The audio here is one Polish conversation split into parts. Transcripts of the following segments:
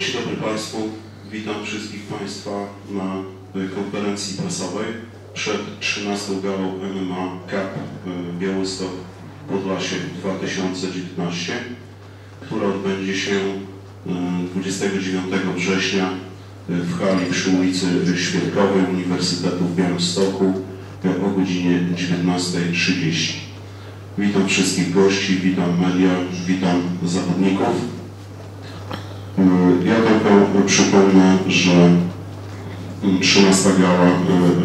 Dzień dobry Państwu. Witam wszystkich Państwa na y, konferencji prasowej przed 13 galą MMA Cup y, Białystok Podlasie 2019, która odbędzie się y, 29 września y, w hali przy ulicy Świerkowej Uniwersytetu w Białymstoku o godzinie 19.30. Witam wszystkich gości, witam media, witam zawodników. Ja tylko przypomnę, że 13 gala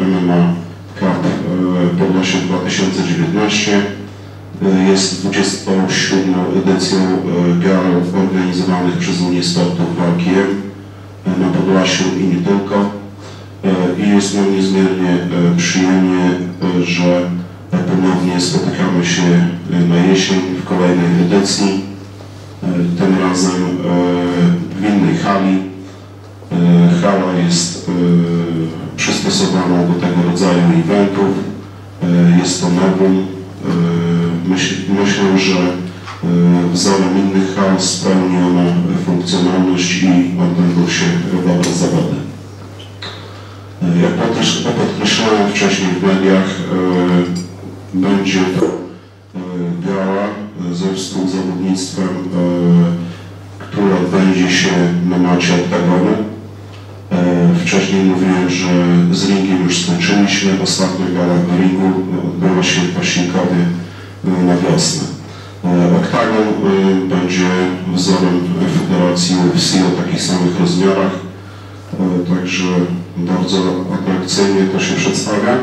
MMA Cup Podlasie 2019 y, jest 27 edycją gal organizowanych przez Unię Sportów Walki na Podlasiu i nie tylko. I jest nam niezmiernie przyjemnie, że ponownie spotykamy się na jesień w kolejnej edycji. Przystosowana do tego rodzaju eventów. Jest to nowum. Myśl, myślę, że wzorem innych hal spełni ona funkcjonalność i odbędą się dobre zawody. Jak podkreślałem wcześniej w mediach, będzie to gala ze współzawodnictwem, która odbędzie się na macie oktagonu. Wcześniej mówiłem, że z ringiem już skończyliśmy. Ostatnia gala w ringu odbyła się październikowie na wiosnę. Oktagon będzie wzorem Federacji UFC o takich samych rozmiarach, także bardzo atrakcyjnie to się przedstawia.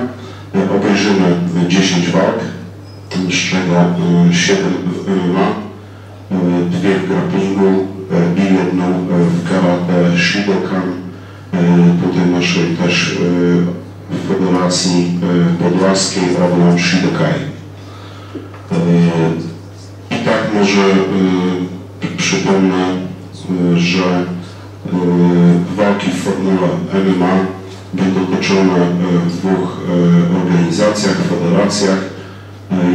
Obejrzymy 10 walk, z czego 7 w MMA, dwie w grapplingu i jedną w karate Shidokan, tutaj naszej też Federacji Podlaskiej Orlan Shidokai. I tak może przypomnę, że walki w formule MMA będą toczone w dwóch organizacjach, federacjach.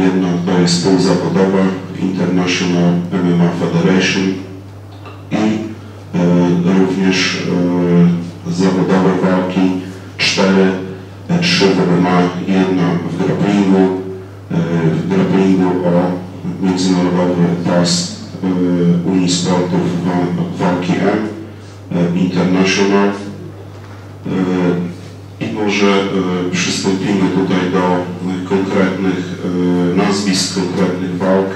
Jedna to jest półzawodowa International MMA Federation i również zawodowe walki, cztery, trzy w MMA, jedna w grapplingu, w grapplingu o międzynarodowy pas Unii Sportów Walki M, International. I może przystąpimy tutaj do konkretnych nazwisk, konkretnych walk.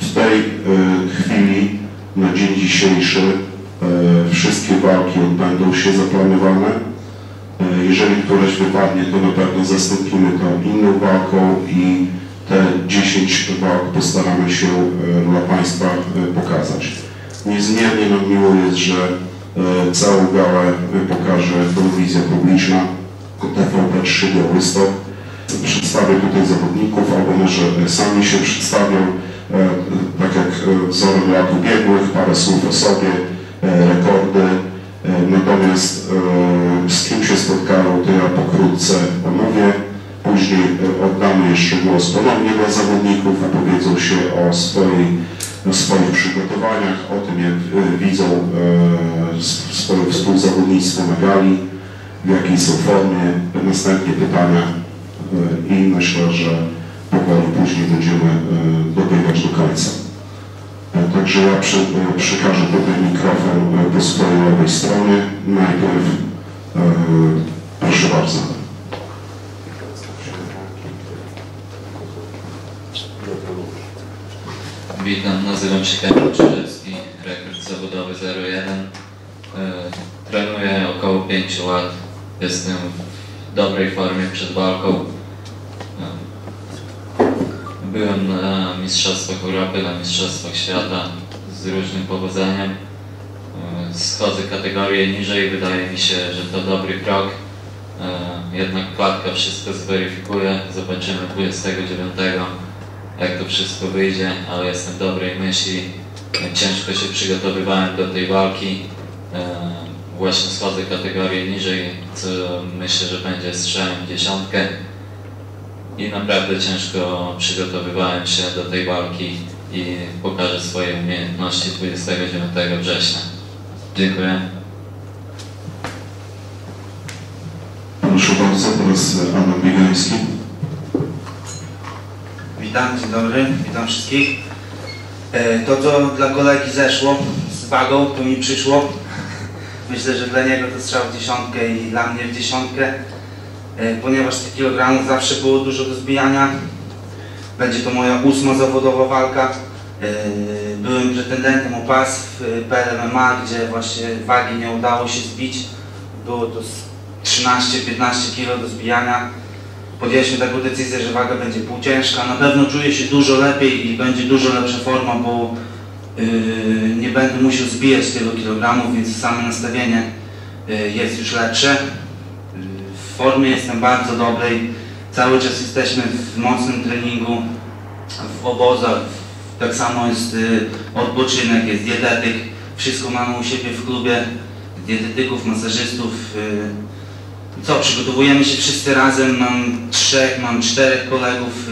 W tej chwili, na dzień dzisiejszy, wszystkie walki odbędą się zaplanowane. Jeżeli któraś wypadnie, to na pewno zastąpimy to inną walką i te 10 walk postaramy się dla Państwa pokazać. Niezmiernie nam miło jest, że całą galę pokaże telewizja publiczna TVP3 Białystok. Przedstawię tutaj zawodników, albo może sami się przedstawią, tak jak wzorem lat ubiegłych, parę słów o sobie. Natomiast z kim się spotkają, to ja pokrótce omówię. Później oddamy jeszcze głos ponownie dla zawodników, opowiedzą się o swojej swoich przygotowaniach, o tym jak widzą swoje współzawodnictwo na gali, w jakiej są formie, następnie pytania i myślę, że powoli później będziemy dobiegać do końca. Także ja przy, przekażę tutaj mikrofon po swojej lewej stronie. Najpierw proszę bardzo. Witam, nazywam się Kamil Czyżewski, rekord zawodowy 01. Trenuję około 5 lat, jestem w dobrej formie przed walką. Byłem na Mistrzostwach Europy, na Mistrzostwach Świata z różnym powodzeniem. Schodzę kategorię niżej, wydaje mi się, że to dobry krok. Jednak klatka wszystko zweryfikuje, zobaczymy 29 jak to wszystko wyjdzie, ale jestem dobrej myśli. Ciężko się przygotowywałem do tej walki. Właśnie schodzę kategorię niżej, co myślę, że będzie strzałem dziesiątkę. I naprawdę ciężko przygotowywałem się do tej walki. i pokaże swoje umiejętności 29 września. Dziękuję. Proszę bardzo, teraz Adam Biegański. Witam, dzień dobry, witam wszystkich. E, To, co dla kolegi zeszło z wagą, to mi przyszło. Myślę, że dla niego to strzał w dziesiątkę i dla mnie w dziesiątkę. E, Ponieważ tych kilogramów zawsze było dużo do zbijania. Będzie to moja ósma zawodowa walka. E, Byłem pretendentem o pas w PLMMA, gdzie właśnie wagi nie udało się zbić. Było to z 13-15 kg do zbijania podjęliśmy taką decyzję, że waga będzie półciężka. Na pewno czuję się dużo lepiej i będzie dużo lepsza forma, bo nie będę musiał zbijać tylu kilogramów, więc same nastawienie jest już lepsze. Formie jestem bardzo dobrej. Cały czas jesteśmy w mocnym treningu, w obozach. Tak samo jest yy, odpoczynek, jest dietetyk. Wszystko mamy u siebie w klubie. Dietetyków, masażystów. Yy, co, przygotowujemy się wszyscy razem, mam trzech, mam czterech kolegów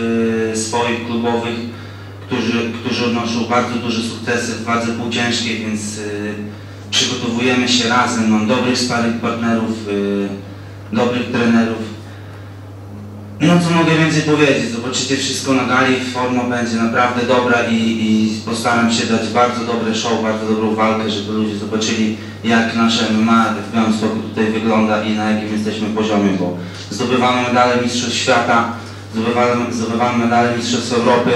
y, swoich klubowych, którzy, którzy odnoszą bardzo duże sukcesy w wadze półciężkiej, więc y, przygotowujemy się razem, mam dobrych sparring partnerów, y, dobrych trenerów. No co mogę więcej powiedzieć, zobaczycie wszystko na gali, forma będzie naprawdę dobra i, i postaram się dać bardzo dobre show, bardzo dobrą walkę, żeby ludzie zobaczyli jak nasze MMA w Białymstoku tutaj wygląda i na jakim jesteśmy poziomie, bo zdobywamy medale Mistrzostw Świata, zdobywamy, zdobywamy medale Mistrzostw Europy,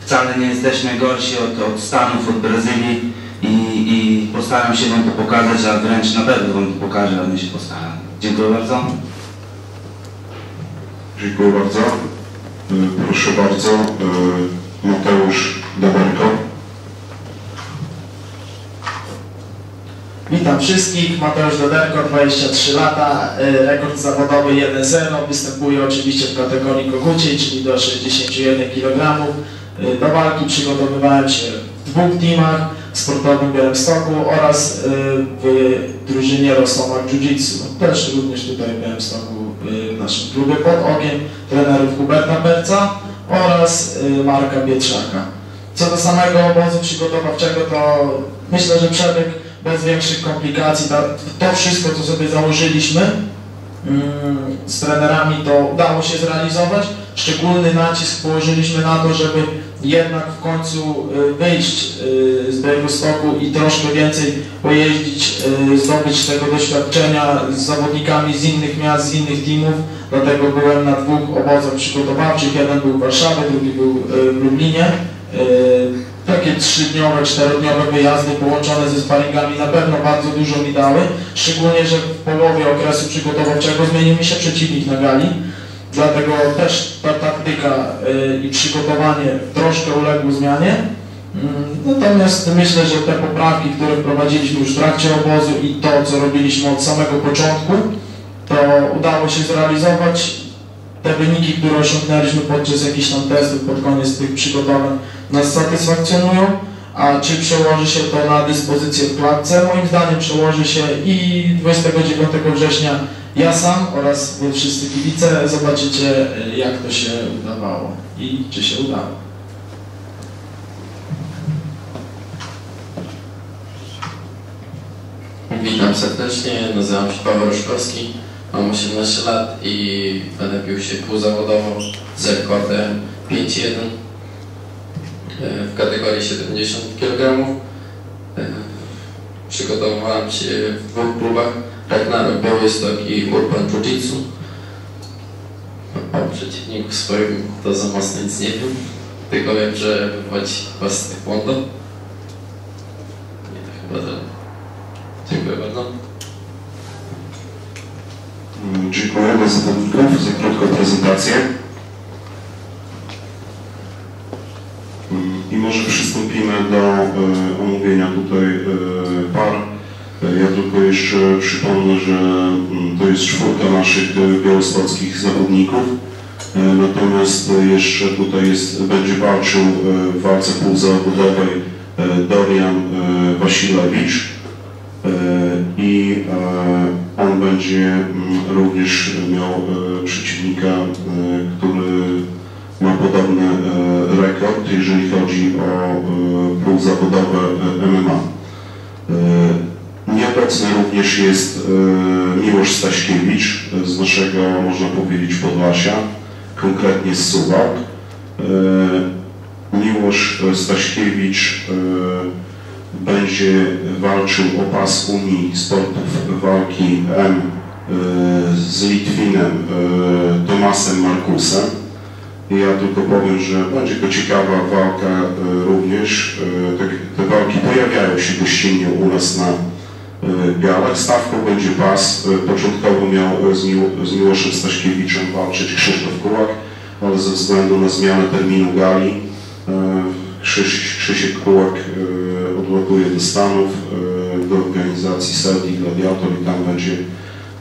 wcale nie jesteśmy gorsi od, od Stanów, od Brazylii i, i postaram się Wam to pokazać, a wręcz na pewno Wam to pokażę, ale my się postaram. Dziękuję bardzo. Dziękuję bardzo. Y, Proszę bardzo, y, Mateusz Daberko. Witam wszystkich, Mateusz Doderko, 23 lata, y, rekord zawodowy 1-0, występuję oczywiście w kategorii koguciej, czyli do 61 kg. Do walki przygotowywałem się dwóch teamach, sportowym Białymstoku oraz y, w drużynie Rosomach Jiu-Jitsu. Też również tutaj w Białymstoku y, w naszym klubie pod okiem trenerów Huberta Berca oraz y, Marka Pietrzaka. Co do samego obozu przygotowawczego, to myślę, że przebieg bez większych komplikacji. To wszystko, co sobie założyliśmy mm, z trenerami, to udało się zrealizować. Szczególny nacisk położyliśmy na to, żeby jednak w końcu y, wyjść y, z Białegostoku i troszkę więcej pojeździć, y, zdobyć tego doświadczenia z zawodnikami z innych miast, z innych teamów. Dlatego byłem na dwóch obozach przygotowawczych. Jeden był w Warszawie, drugi był w Lublinie. Takie trzydniowe, czterodniowe wyjazdy połączone ze sparingami na pewno bardzo dużo mi dały, szczególnie, że w połowie okresu przygotowawczego zmienił mi się przeciwnik na gali, dlatego też ta taktyka y, i przygotowanie troszkę uległo zmianie. Mm, Natomiast myślę, że te poprawki, które wprowadziliśmy już w trakcie obozu i to, co robiliśmy od samego początku, to udało się zrealizować. Te wyniki, które osiągnęliśmy podczas jakichś tam testów pod koniec tych przygotowań nas satysfakcjonują, a czy przełoży się to na dyspozycję w klatce? Moim zdaniem przełoży się i 29 września ja sam oraz wy wszyscy kibice zobaczycie y, jak to się udawało i czy się udało. Witam serdecznie, nazywam się Paweł Roszkowski, mam 18 lat i będę bił się półzawodowo z rekordem 5-1 e, w kategorii 70 kg. E, Przygotowywałem się w dwóch klubach, Ragnarok Białystok i Urban Jiu-Jitsu. O przeciwniku swoim to za mocno nic nie wiem, tylko wiem, że wychodzi was z taekwondo. Nie, to chyba tyle. Dziękuję bardzo. Mm, Dziękujemy zawodników za krótką prezentację. Mm, I może przystąpimy do e, omówienia tutaj e, par. E, Ja tylko jeszcze przypomnę, że mm, to jest czwórka naszych e, białostockich zawodników. E, Natomiast jeszcze tutaj jest, będzie walczył e, w walce półzawodowej Dorian Wasilewicz. I on będzie mm, również miał przeciwnika, który ma podobny rekord, jeżeli chodzi o półzawodowe MMA. Nieobecny również jest e, Miłosz Staśkiewicz e, z naszego, można powiedzieć, Podlasia, konkretnie z Suwałk. E, Miłosz Staśkiewicz będzie walczył o pas Unii Sportów Walki M z Litwinem Tomasem Markusem. Ja tylko powiem, że będzie to ciekawa walka również. Te walki pojawiają się gościnnie u nas na e, galach. Stawką będzie pas. E, Początkowo miał e, z, Mił- z Miłoszem Staśkiewiczem walczyć Krzysztof Kułak, ale ze względu na zmianę terminu gali Krzyś, Krzysiek Kułak odlatuje do Stanów, do organizacji Saudi Gladiator i tam będzie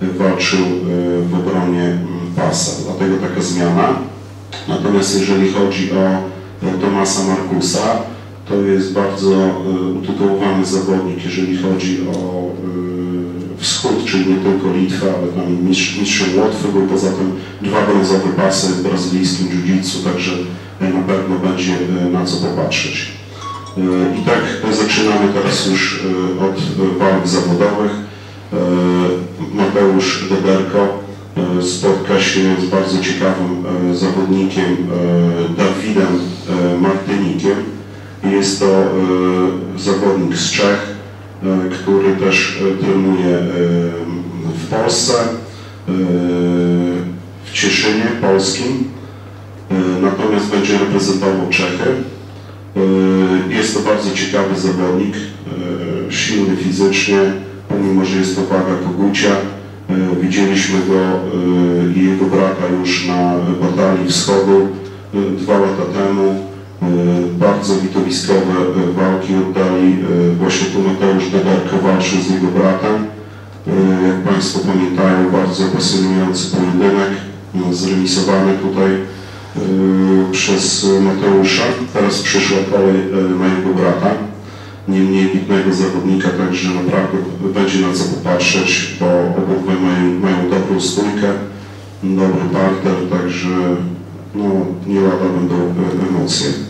walczył w obronie mm, pasa. Dlatego taka zmiana. Natomiast jeżeli chodzi o Tomasa Markusa, to jest bardzo e, utytułowany zawodnik, jeżeli chodzi o e, wschód, czyli nie tylko Litwę, ale tam mistrz, mistrzem Łotwy był poza tym dwa brązowe pasy w brazylijskim jiu-jitsu, także e, na pewno będzie na co popatrzeć. I tak zaczynamy teraz już od walk zawodowych. Mateusz Doberko e, spotka się z bardzo ciekawym zawodnikiem Dawidem Martynikiem. Jest to e, zawodnik z Czech, e, który też e, trenuje w Polsce, w Cieszynie Polskim, natomiast będzie reprezentował Czechy. Jest to bardzo ciekawy zawodnik, silny fizycznie, pomimo że jest to waga kogucia. Widzieliśmy go i jego brata już na batalii wschodu dwa lata temu. E, Bardzo widowiskowe e, walki oddali. E, Właśnie tu Mateusz Dodarko walczył z jego bratem. Jak Państwo pamiętają, bardzo pasjonujący pojedynek, no, zremisowany tutaj przez Mateusza. Teraz przyszła kolej e, na jego brata, nie mniej bitnego zawodnika, także naprawdę będzie na co popatrzeć, bo obydwaj mają, mają dobrą stójkę, dobry parter, także no, nie lada będą emocje.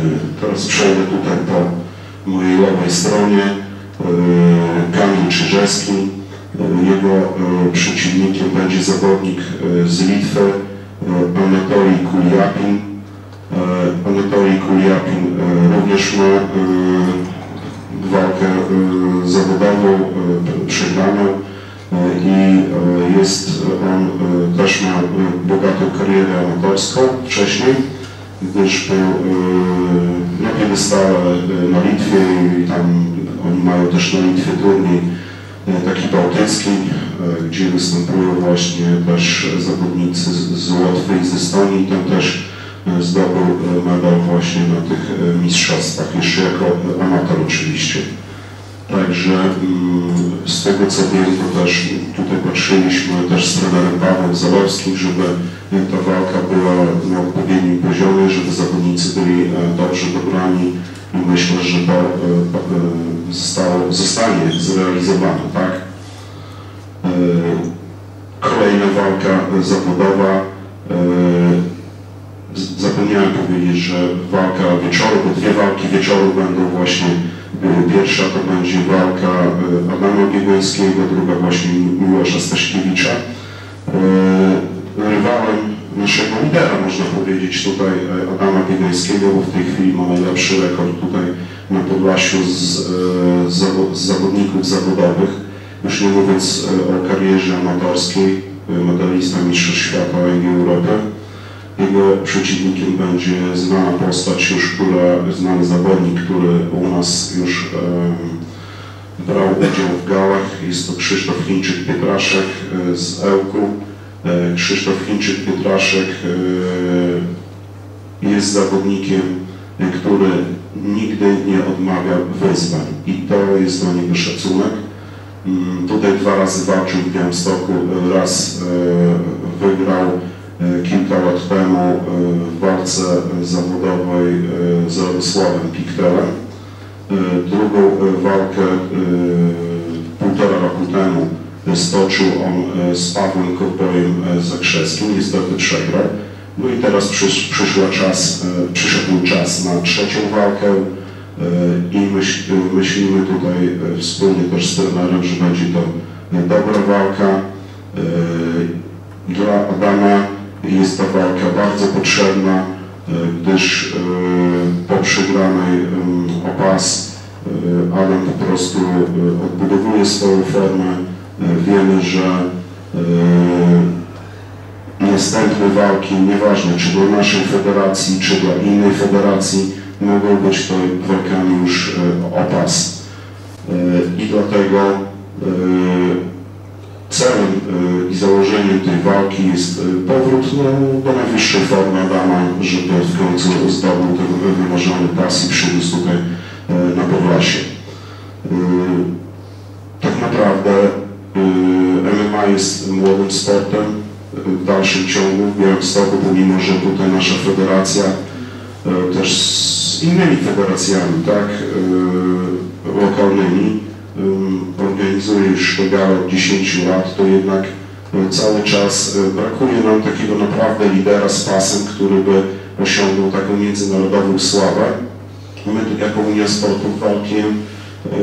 Teraz przejdę tutaj po mojej lewej stronie. E, Kamil Czyżewski. E, Jego e, przeciwnikiem będzie zawodnik z Litwy, Anatolij Kuliapin. Anatolij Kuliapin również ma walkę zawodową, przegraną i jest on, też ma bogatą karierę amatorską wcześniej, gdyż był e, na piedestale e, na Litwie i tam oni mają też na Litwie turniej e, taki bałtycki, gdzie występują właśnie też zawodnicy z, Łotwy i z Estonii. Tam też zdobył medal właśnie na tych mistrzostwach, jeszcze jako amator oczywiście. Także mm, z tego co wiem, to też tutaj patrzyliśmy też z trenerem Pawłem Zalewskim, żeby e, ta walka była na odpowiednim poziomie, żeby zawodnicy byli e, dobrze dobrani i myślę, że to e, zostało, zostanie zrealizowane, tak? Kolejna walka zawodowa. Zapomniałem powiedzieć, że walka wieczoru, bo dwie walki wieczoru będą właśnie. E, Pierwsza to będzie walka e, Adama Biegońskiego, druga właśnie Mi- Miłosza Staśkiewicza. E, Rywalem naszego lidera, można powiedzieć, tutaj Adama Biegońskiego, bo w tej chwili ma najlepszy rekord tutaj na Podlasiu z, z, z zawodników zawodowych. Już nie mówiąc o karierze amatorskiej, medalista Mistrzostw Świata i Europy. Jego przeciwnikiem będzie znana postać już, która, znany zawodnik, który u nas już brał udział w galach. Jest to Krzysztof Chińczyk-Pietraszek e, z Ełku. E, Krzysztof Chińczyk-Pietraszek e, jest zawodnikiem, który nigdy nie odmawia wyzwań i to jest dla niego szacunek. Mm, Tutaj dwa razy walczył w Białymstoku, raz wygrał kilka lat temu e, w walce e, zawodowej e, z Radosławem Piktelem. E, Drugą e, walkę e, półtora roku temu e, stoczył on e, z Pawłem Korbojem e, Zakrzewskim, niestety przegrał. No i teraz przysz, przyszła czas, e, przyszedł czas na trzecią walkę e, i myśl, e, myślimy tutaj e, wspólnie też z trenerem, że będzie to e, dobra walka. E, Dla Adama jest ta walka bardzo potrzebna, e, gdyż e, po przegranej em, o pas e, Adam po prostu odbudowuje swoją formę. Wiemy, że następne walki, nieważne czy dla naszej federacji, czy dla innej federacji, mogą być to walkami już o pas. E, I dlatego celem e, i założeniem tej walki jest e, powrót no, do najwyższej formy Adama, żeby w końcu zdobył ten wymarzony pas i przyniósł tutaj e, na Podlasie. Tak naprawdę MMA jest młodym sportem w dalszym ciągu w Białymstoku, pomimo że tutaj nasza federacja też z innymi federacjami, tak, em, galę od 10 lat, to jednak e, cały czas e, brakuje nam takiego naprawdę lidera z pasem, który by osiągnął taką międzynarodową sławę. My jako Unia Sportów Walkiem e,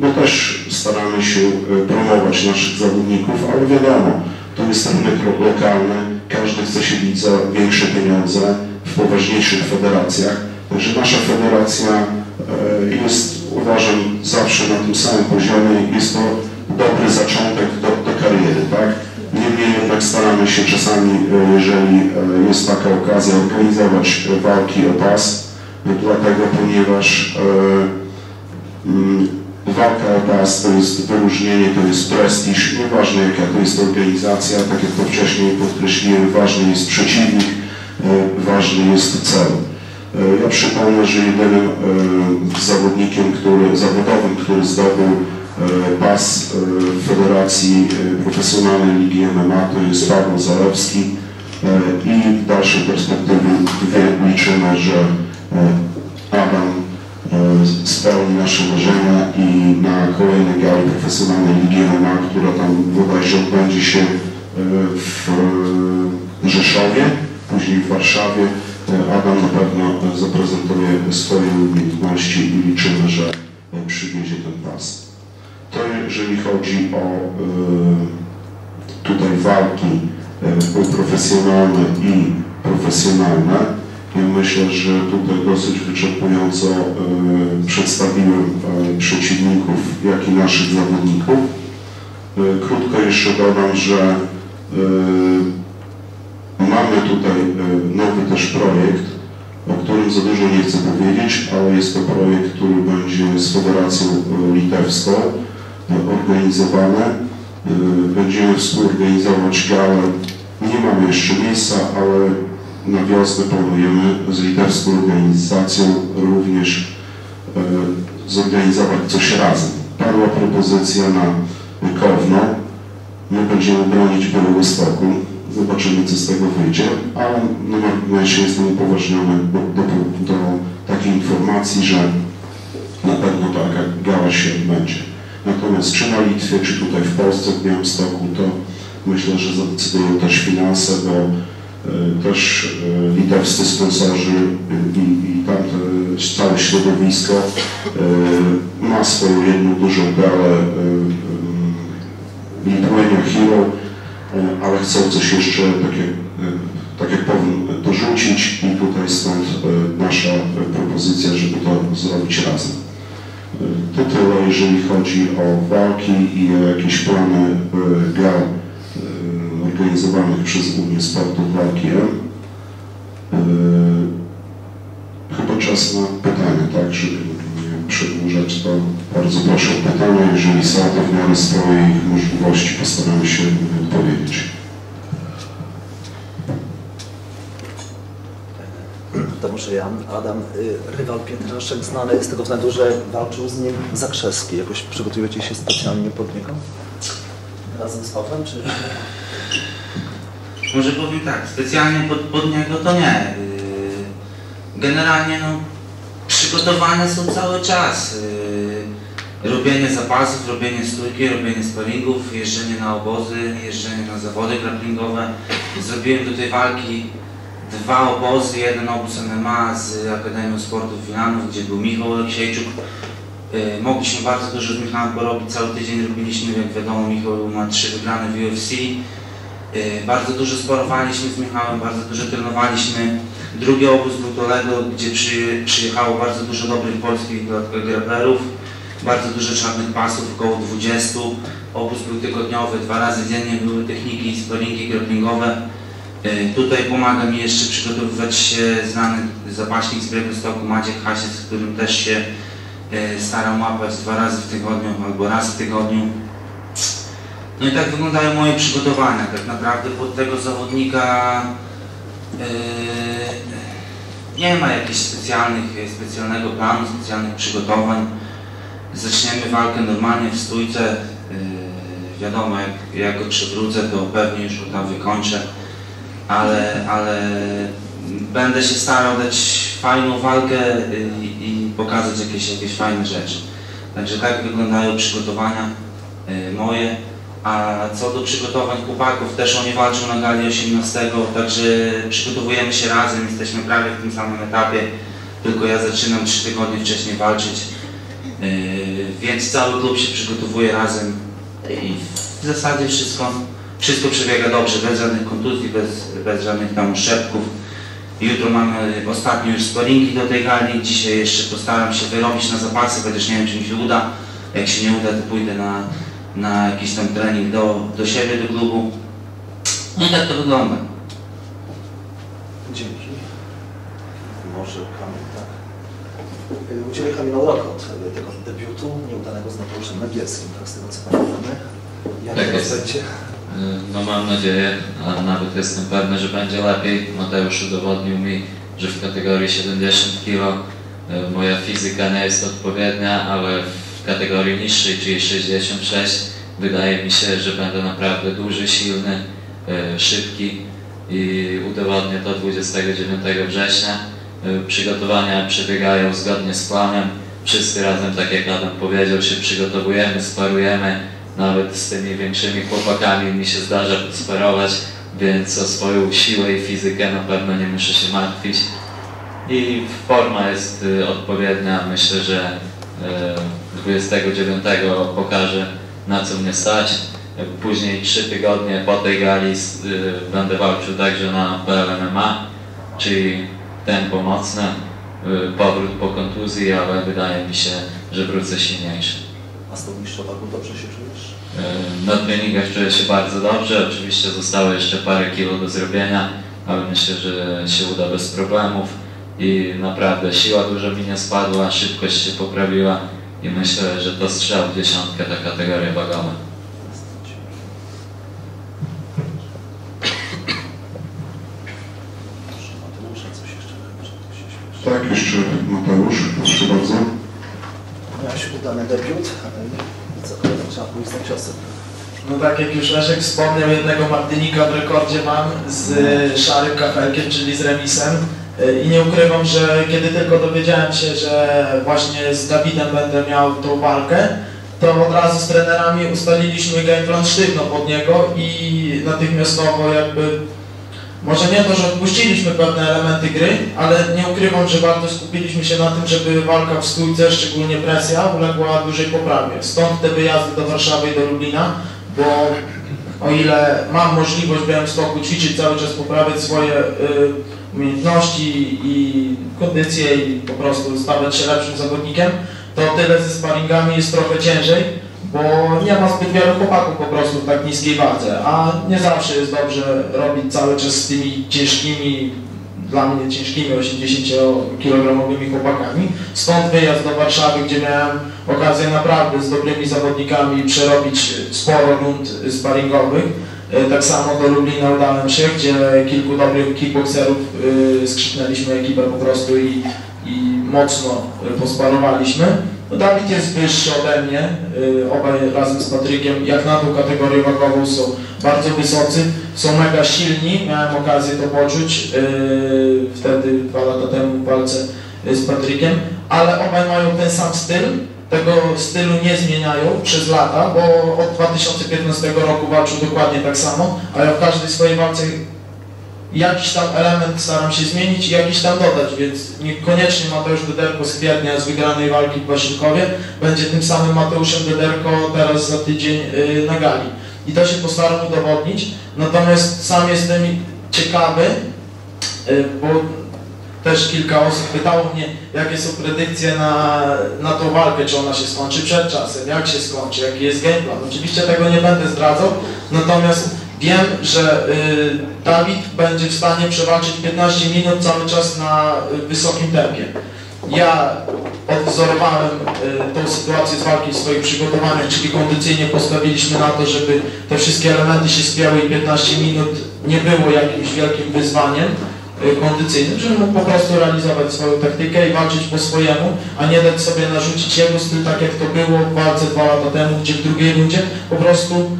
no też staramy się promować naszych zawodników, ale wiadomo, to jest rynek lo- lokalny, każdy chce się bić za większe pieniądze w poważniejszych federacjach, także nasza federacja jest uważam zawsze na tym samym poziomie jest to dobry zaczątek do, do kariery, tak? Niemniej jednak staramy się czasami, e, jeżeli e, jest taka okazja, organizować walki o pas, e, dlatego ponieważ e, mm, walka o pas to jest wyróżnienie, to jest prestiż, nieważne jaka to jest organizacja, tak jak to wcześniej podkreśliłem, ważny jest przeciwnik, ważny jest cel. Ja przypomnę, że jedynym zawodnikiem, który, zawodowym, który zdobył e, pas e, Federacji e, Profesjonalnej Ligi MMA to jest Paweł Zalewski i w dalszej perspektywie wie- liczymy, że Adam spełni nasze marzenia i na kolejnej gali profesjonalnej Ligi MMA, która tam bodajże odbędzie się w Rzeszowie, później w Warszawie, Adam na pewno zaprezentuje swoje umiejętności i liczymy, że przywiezie ten pas. To jeżeli chodzi o e, tutaj walki e, profesjonalne i profesjonalne. Myślę, że tutaj dosyć wyczerpująco e, przedstawiłem przeciwników, jak i naszych zawodników. Krótko jeszcze dodam, że mamy tutaj nowy też projekt, o którym za dużo nie chcę powiedzieć, ale jest to projekt, który będzie z Federacją Litewską e, organizowany. E, Będziemy współorganizować galę. Nie mamy jeszcze miejsca, ale na wiosnę planujemy z litewską organizacją również e, zorganizować coś razem. Padła propozycja na Kowno. My będziemy bronić Białegostoku. Zobaczymy, co z tego wyjdzie, ale na marginesie jestem upoważniony do, do, do takiej informacji, że na pewno taka gala się odbędzie. Natomiast czy na Litwie, czy tutaj w Polsce, w Białymstoku, to myślę, że zadecydują też finanse, bo e, też e, litewscy sponsorzy i, i tamte całe środowisko e, ma swoją jedną dużą galę e, e, Lithuania Hero, e, ale chcą coś jeszcze, tak jak, e, tak jak powiem, dorzucić i tutaj stąd e, nasza e, propozycja, żeby to zrobić razem. To tyle, jeżeli chodzi o walki i o jakieś plany e, gal e, organizowanych przez Unię Sportów Walki M. E, Chyba czas na pytania, tak, żeby nie przedłużać, to bardzo proszę o pytania. Jeżeli są, to w miarę swoich możliwości postaramy się odpowiedzieć. To może ja, Adam, y, rywal Pietraszek znany z tego względu, że walczył z nim Zakrzewski. Jakoś przygotujecie się specjalnie pod niego? Razem z Pawłem, czy... Może powiem tak, specjalnie pod, pod niego to nie. Yy, Generalnie no, przygotowane są cały czas. Yy, Robienie zapasów, robienie stójki, robienie sparingów, jeżdżenie na obozy, jeżdżenie na zawody grapplingowe. Zrobiłem do tej walki dwa obozy, jeden obóz MMA z Akademią Sportów Wilanów, gdzie był Michał Aleksiejczuk. Y, Mogliśmy bardzo dużo z Michałem porobić, cały tydzień robiliśmy, jak wiadomo Michał ma trzy wygrane w UFC. Y, Bardzo dużo sporowaliśmy z Michałem, bardzo dużo trenowaliśmy. Drugi obóz był Toledo, gdzie przy, przyjechało bardzo dużo dobrych polskich gra- grapplerów, bardzo dużo czarnych pasów, około 20. Obóz był tygodniowy, dwa razy dziennie były techniki, sparingi grapplingowe. Y, Tutaj pomaga mi jeszcze przygotowywać się znany zapaśnik z Białegostoku Maciek Hasiec, z którym też się y, staram łapać dwa razy w tygodniu albo raz w tygodniu. No i tak wyglądają moje przygotowania. Tak naprawdę pod tego zawodnika yy, nie ma jakichś specjalnych, specjalnego planu, specjalnych przygotowań. Zaczniemy walkę normalnie w stójce. Wiadomo, jak, jak go przywrócę, to pewnie już tam wykończę, ale, ale będę się starał dać fajną walkę yy, i pokazać jakieś, jakieś fajne rzeczy. Także tak wyglądają przygotowania yy, moje. A co do przygotowań chłopaków, też oni walczą na gali 18, także przygotowujemy się razem, jesteśmy prawie w tym samym etapie, tylko ja zaczynam 3 tygodnie wcześniej walczyć, yy, więc cały klub się przygotowuje razem i w zasadzie wszystko, wszystko przebiega dobrze, bez żadnych kontuzji, bez, bez żadnych tam uszczepków. Jutro mamy ostatnie już sparingi do tej gali, dzisiaj jeszcze postaram się wyrobić na zapasy, chociaż nie wiem czy mi się uda, jak się nie uda to pójdę na na jakiś tam trening do, do siebie, do klubu. No i tak to wygląda. Dzięki. Może Kamil, tak. U Ciebie Kamil rok od tego debiutu nieudanego z Mateuszem Nagielskim, tak z tego co pamiętamy. Jak Tak? No mam nadzieję, a nawet jestem pewny, że będzie lepiej. Mateusz udowodnił mi, że w kategorii 70 kg moja fizyka nie jest odpowiednia, ale w kategorii niższej, czyli 66, wydaje mi się, że będę naprawdę duży, silny, e, szybki i udowodnię to 29 września. E, Przygotowania przebiegają zgodnie z planem. Wszyscy razem, tak jak Adam powiedział, się przygotowujemy, sparujemy. Nawet z tymi większymi chłopakami mi się zdarza sparować, więc o swoją siłę i fizykę na pewno nie muszę się martwić. I forma jest y, odpowiednia. Myślę, że y, 29 pokażę na co mnie stać. Y, Później trzy tygodnie po tej gali y, będę walczył także na PLMMA, czyli tempo mocne, y, powrót po kontuzji, ale wydaje mi się, że wrócę silniejszy. A z tą mistrzowagą dobrze się czujesz? Y, Na treningach czuję się bardzo dobrze. Oczywiście zostało jeszcze parę kilo do zrobienia, ale myślę, że się uda bez problemów. I naprawdę siła dużo mi nie spadła, szybkość się poprawiła i myślę, że to strzał w dziesiątkę ta kategoria wagowa. Tak, jeszcze Mateusz, proszę bardzo. Miałeś udany debiut, co teraz trzeba pójść za ciosem. No tak jak już Leszek wspomniał, jednego Martynika w rekordzie mam z y, szarym kafelkiem, czyli z remisem. Y, I nie ukrywam, że kiedy tylko dowiedziałem się, że właśnie z Dawidem będę miał tą walkę, to od razu z trenerami ustaliliśmy game plan sztywno pod niego i natychmiastowo jakby może nie to, że odpuściliśmy pewne elementy gry, ale nie ukrywam, że bardzo skupiliśmy się na tym, żeby walka w stójce, szczególnie presja, uległa dużej poprawie. Stąd te wyjazdy do Warszawy i do Lublina, bo o ile mam możliwość w Białymstoku ćwiczyć cały czas, poprawiać swoje y, umiejętności i kondycję i po prostu stawać się lepszym zawodnikiem, to tyle ze sparingami jest trochę ciężej, bo nie ma zbyt wielu chłopaków po prostu w tak niskiej wadze, a nie zawsze jest dobrze robić cały czas z tymi ciężkimi, dla mnie ciężkimi 80-kilogramowymi chłopakami. Stąd wyjazd do Warszawy, gdzie miałem okazję naprawdę z dobrymi zawodnikami przerobić sporo rund sparingowych. E, Tak samo do Lublina udałem się, gdzie kilku dobrych kickboxerów y, skrzyknęliśmy ekipę po prostu i, i mocno y, posparowaliśmy. No, Dawid jest wyższy ode mnie, y, obaj razem z Patrykiem, jak na tą kategorię wagową są bardzo wysocy, są mega silni, miałem okazję to poczuć y, wtedy dwa lata temu walce y, z Patrykiem, ale obaj mają ten sam styl, tego stylu nie zmieniają przez lata, bo od 2015 roku walczą dokładnie tak samo, a ja w każdej swojej walce jakiś tam element staram się zmienić i jakiś tam dodać, więc niekoniecznie Mateusz Dederko z kwietnia z wygranej walki w Basiłkowie będzie tym samym Mateuszem Dederko teraz za tydzień y, na gali. I to się postaram udowodnić, natomiast sam jestem ciekawy, y, bo też kilka osób pytało mnie, jakie są predykcje na, na tą walkę, czy ona się skończy przed czasem, jak się skończy, jaki jest game plan. Oczywiście tego nie będę zdradzał, natomiast wiem, że y, Dawid będzie w stanie przewalczyć 15 minut cały czas na y, wysokim tempie. Ja odwzorowałem y, tą sytuację z walki w swoich przygotowaniach, czyli kondycyjnie postawiliśmy na to, żeby te wszystkie elementy się spięły i 15 minut nie było jakimś wielkim wyzwaniem kondycyjnym, żeby mógł po prostu realizować swoją taktykę i walczyć po swojemu, a nie dać sobie narzucić jego styl, tak jak to było w walce dwa lata temu, gdzie w drugiej rundzie po prostu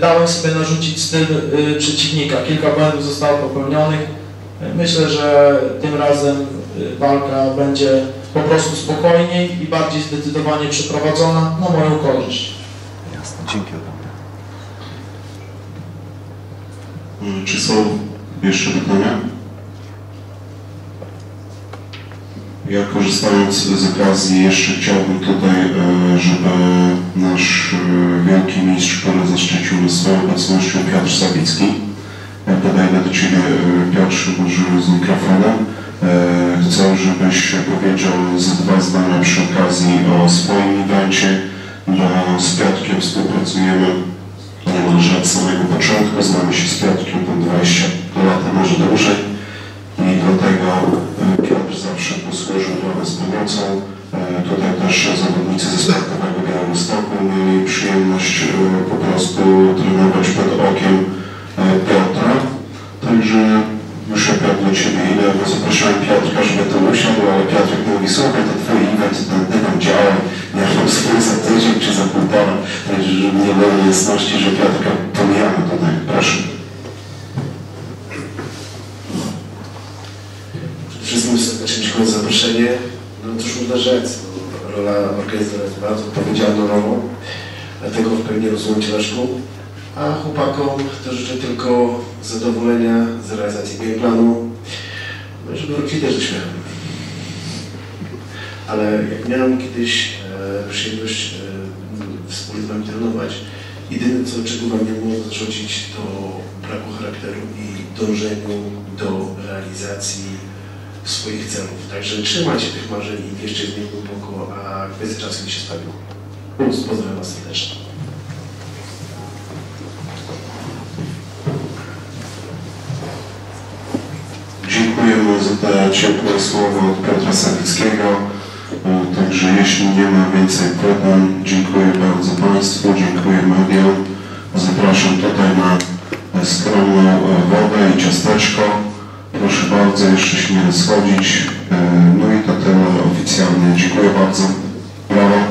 dałem sobie narzucić styl y, przeciwnika. Kilka błędów zostało popełnionych. Y, Myślę, że tym razem y, walka będzie po prostu spokojniej i bardziej zdecydowanie przeprowadzona na moją korzyść. Jasne, dzięki. Y, Czy są jeszcze pytania? Ja korzystając z okazji jeszcze chciałbym tutaj, e, żeby nasz e, wielki mistrz, który zaszczycił swoją obecnością, Piotr Sawicki, ja podejdę do Ciebie, e, Piotrze, może z mikrofonem. Chcę, żebyś powiedział z dwa zdania przy okazji o swoim evencie, bo z Piotrkiem współpracujemy niemalże od samego początku. Znamy się z Piotrkiem tam 20 lat, może dłużej. I dlatego zawsze posłużył dla nas pomocą. E, Tutaj też zawodnicy ze sportowego Białegostoku mieli przyjemność e, po prostu trenować pod okiem e, Piotra. Także muszę do Ciebie ile, bo zapraszałem Piotrka, żeby to usiadł, ale Piotrek mówi, słuchaj, to Twój event, ten dywan działa, nie wiem, swój za tydzień czy za półtora. Także żeby nie było jasności, że Piotrka pomijamy tutaj. Proszę. No cóż można rzec, rola organizatora jest bardzo odpowiedzialną rolą, dlatego w pełni rozumiem Cię Leszku. A chłopakom to życzę tylko zadowolenia z realizacji game planu, no i żeby wrócili też do śmiechu. Ale jak miałem kiedyś e, przyjemność e, wspólnie z Wami trenować, jedyne co, czego Wam nie mogło zarzucić to braku charakteru i dążeniu do realizacji swoich celów. Także trzymajcie tych marzeń i wierzcie w nie głęboko, a kwestia czasu się stawią. Pozdrawiam Was serdecznie. Dziękujemy za te ciepłe słowa od Piotra Sawickiego. E, Także jeśli nie ma więcej pytań, dziękuję bardzo Państwu, dziękuję mediom. Zapraszam tutaj na skromną wodę i ciasteczko proszę bardzo, jeszcze śmiemy schodzić. E, no i to tyle oficjalnie. Dziękuję bardzo. Brawo.